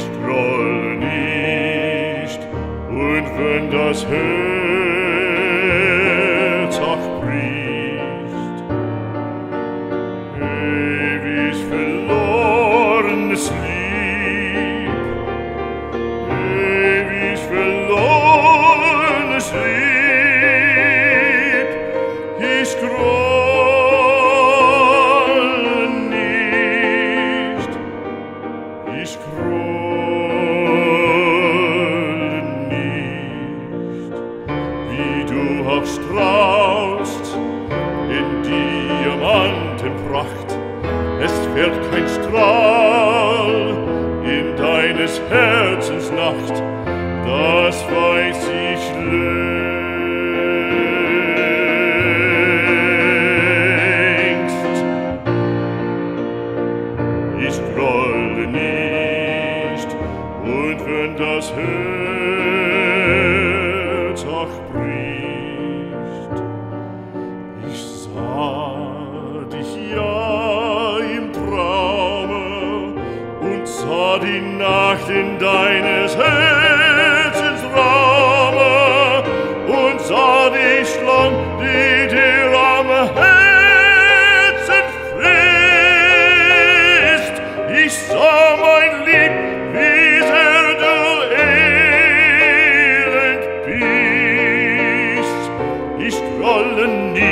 ich groll nicht, und wenn das Herz auch bricht, ewig verlorenes Lieb, ewig verlorenes Lieb, ich groll du auch strahlst in Diamantenpracht, es fährt kein Strahl in deines Herzens Nacht, das weiß ich längst. Ich grolle nicht, und wenn das Herz Nacht in deines Herzens Rahmen und sah die Schlange, die dir am Herzen frisst. Ich sah mein Lieb, wie sehr du elend bist. Ich grolle nie